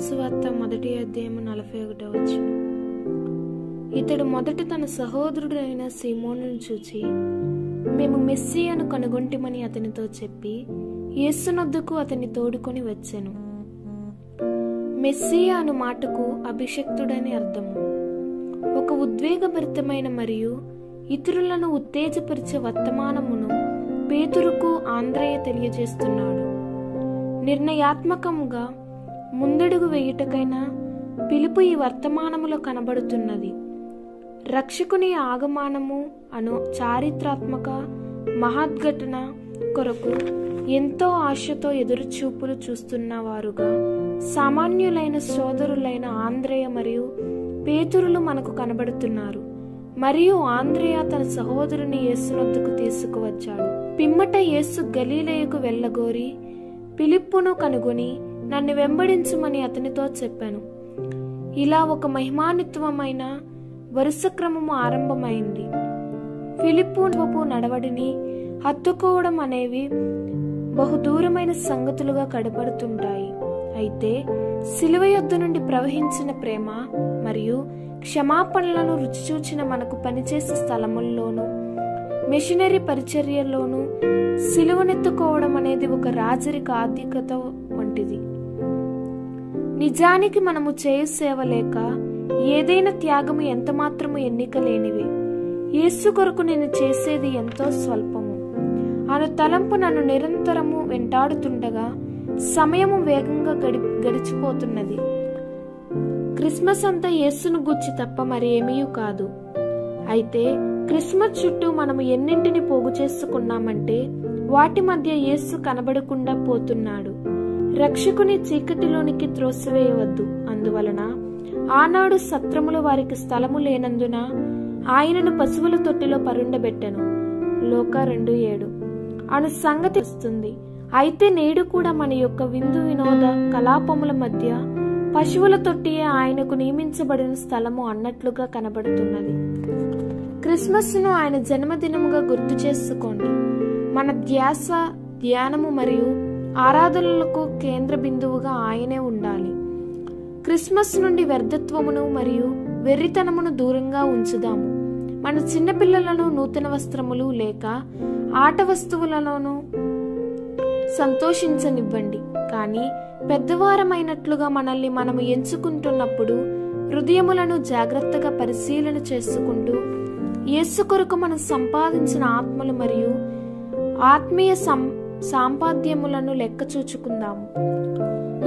యోహాన్ సువార్త మొదటి అధ్యాయము నలభై ఒకటో వచ్చిన ఇతడు మొదట తన సహోదరుడైన సీమోను చూచి మేము మెస్సియాను కనుగొంటిమని అతనితో చెప్పి యేసునొద్దుకు అతన్ని తోడుకొని వచ్చాను. మెస్సియా అను మాటకు అభిషక్తుడని అర్థము. ఒక ఉద్వేగభరితమైన మరియు ఇతరులను ఉత్తేజపరిచే వర్తమానమును పేతురుకు ఆంధ్రయ్య తెలియజేస్తున్నాడు. నిర్ణయాత్మకంగా ముందడుగు వేయుటకైనా పిలుపు ఈ వర్తమానములో కనబడుతున్నది. రక్షకుని ఆగమానము అను చారిత్రాత్మక మహద్ఘటన కొరకు ఎంతో ఆశతో ఎదురుచూపులు చూస్తున్న వారుగా సామాన్యులైన సోదరులైన ఆంధ్రేయ మరియు పేతురులు మనకు కనబడుతున్నారు. మరియు ఆంధ్రేయ తన సహోదరుని యేసునొద్దుకు తీసుకువచ్చాడు. పిమ్మట యేసు గలీలయకు వెళ్ళగోరి పిలిప్పును కనుగొని నన్ను వెంబడించమని అతనితో చెప్పాను. ఇలా ఒక మహిమానిత్వమైన వరుస క్రమము ఆరంభమైంది. ఫిలిప్పు నడవడిని హత్తుకోవడం అనేవి బహుదూరమైన సంగతులుగా కడపడుతుంటాయి అయితే శిలువ యొద్ద నుండి ప్రవహించిన ప్రేమ మరియు క్షమాపణలను రుచిచూచిన మనకు పనిచేసే స్థలముల్లోనూ మిషనరీ పరిచర్యల్లోనూ సిలువనెత్తుకోవడం అనేది ఒక రాజరిక ఆధిక్యత వంటిది. నిజానికి మనము చేయు సేవ లేక ఏదైనా త్యాగము ఎంతమాత్రము ఎన్నిక లేనివి యేసు కొరకు నేను చేసేది ఎంతో స్వల్పము. అను తలంపు నన్ను నిరంతరము వెంటాడుతుండగా సమయము వేగంగా గడి గడిచిపోతున్నది. క్రిస్మస్ అంతా యేసును గుచ్చి తప్ప మరి ఏమీ కాదు. అయితే క్రిస్మస్ చుట్టూ మనము ఎన్నింటిని పోగు చేసుకున్నామంటే వాటి మధ్య యేసు కనబడకుండా పోతున్నాడు. రక్షకుని చీకటిలోనికి త్రోసివేయవద్దు. అందువలన ఆనాడు సత్రములు వారికి స్థలము లేనందున ఆయనను పశువుల తొట్టిలో పరుండబెట్టను. లోక రెండు ఏడు. అను సంగతి వస్తుంది. అయితే నేడు కూడా మన యొక్క విందు వినోద కలాపముల మధ్య పశువుల తొట్టియే ఆయనకు నియమించబడిన స్థలము అన్నట్లుగా కనబడుతున్నది. క్రిస్మస్ను ఆయన జన్మదినముగా గుర్తు చేసుకోండి. మన ధ్యాస ధ్యానము మరియు ఆరాధనలకు కేంద్ర బిందువుగా ఆయనే ఉండాలి. క్రిస్మస్ నుండి వ్యర్థత్వమును మరియు వెర్రితనమును దూరంగా ఉంచుదాము. మన చిన్నపిల్లలను నూతన వస్త్రములు లేక ఆట వస్తువులలోనూ సంతోషించనివ్వండి. కానీ పెద్దవారమైనట్లుగా మనల్ని మనము ఎంచుకుంటున్నప్పుడు హృదయములను జాగ్రత్తగా పరిశీలన చేసుకుంటూ యేసు కొరకు మనం సంపాదించిన ఆత్మలు మరియు ఆత్మీయ సం సాంపాద్యములను లెక్కచూచుకుందాము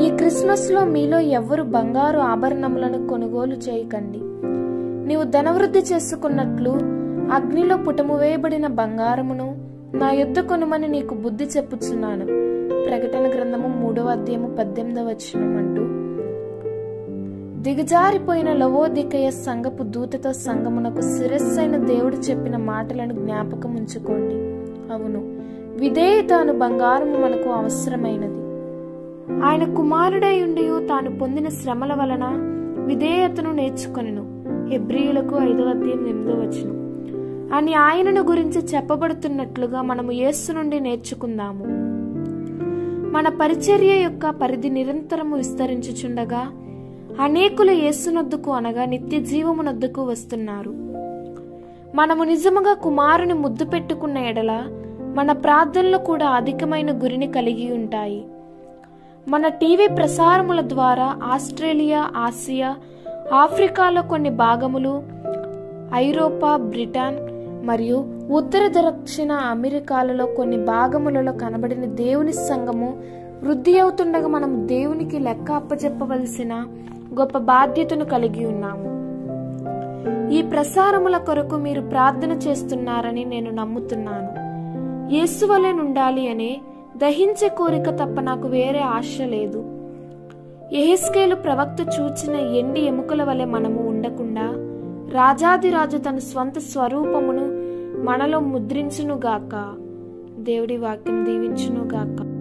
ఈ క్రిస్మస్లో మీలో ఎవ్వరు బంగారు ఆభరణములను కొనుగోలు చేయకండి. నీవు ధనవృద్ధి చేసుకున్నట్లు అగ్నిలో పుటము వేయబడిన బంగారమును నా యుద్ధ కొనుమని నీకు బుద్ధి చెప్పుచున్నాను. ప్రకటన గ్రంథము మూడవ అధ్యాయము పద్దెనిమిదవ వచనం అంటూ దిగజారిపోయిన లవోదికయ సంగపు దూతతో సంగమునకు శిరస్సైన దేవుడు చెప్పిన మాటలను జ్ఞాపకం ఉంచుకోండి అవును విధేయత అను బంగారము మనకు అవసరమైనది. ఆయన కుమారుడై ఉండి తాను పొందిన శ్రమల వలన విధేయతను నేర్చుకొనెను. హెబ్రియులకు ఐదవ అధ్యాయం ఎనిమిదో వచ్చును అని ఆయనను గురించి చెప్పబడుతున్నట్లుగా మనము యేసు నుండి నేర్చుకుందాము. మన పరిచర్య యొక్క పరిధి నిరంతరము విస్తరించుచుండగా అనేకులు యేసునొద్దుకు అనగా నిత్య జీవమునొద్దుకు వస్తున్నారు. మనము నిజముగా కుమారుని ముద్దు పెట్టుకున్న ఎడల మన ప్రార్థనలు కూడా అధికమైన గురిని కలిగి ఉంటాయి. మన టీవీ ప్రసారముల ద్వారా ఆస్ట్రేలియా ఆసియా ఆఫ్రికాలో కొన్ని భాగములు ఐరోపా బ్రిటన్ మరియు ఉత్తర దక్షిణ అమెరికాలలో కొన్ని భాగములలో కనబడిన దేవుని సంఘము వృద్ధి అవుతుండగా మనం దేవునికి లెక్క అప్పచెప్పవలసిన గొప్ప బాధ్యతను కలిగి ఉన్నాము. ఈ ప్రసారముల కొరకు మీరు ప్రార్థన చేస్తున్నారని నేను నమ్ముతున్నాను. యేసు వలె నుండాలి అనే దహించే కోరిక తప్ప నాకు వేరే ఆశ లేదు. ఎహెస్కేలు ప్రవక్త చూచిన ఎండి ఎముకల వలె మనము ఉండకుండా రాజాదిరాజు తన స్వంత స్వరూపమును మనలో ముద్రించునుగాక. దేవుడి వాక్యం దీవించునుగాక.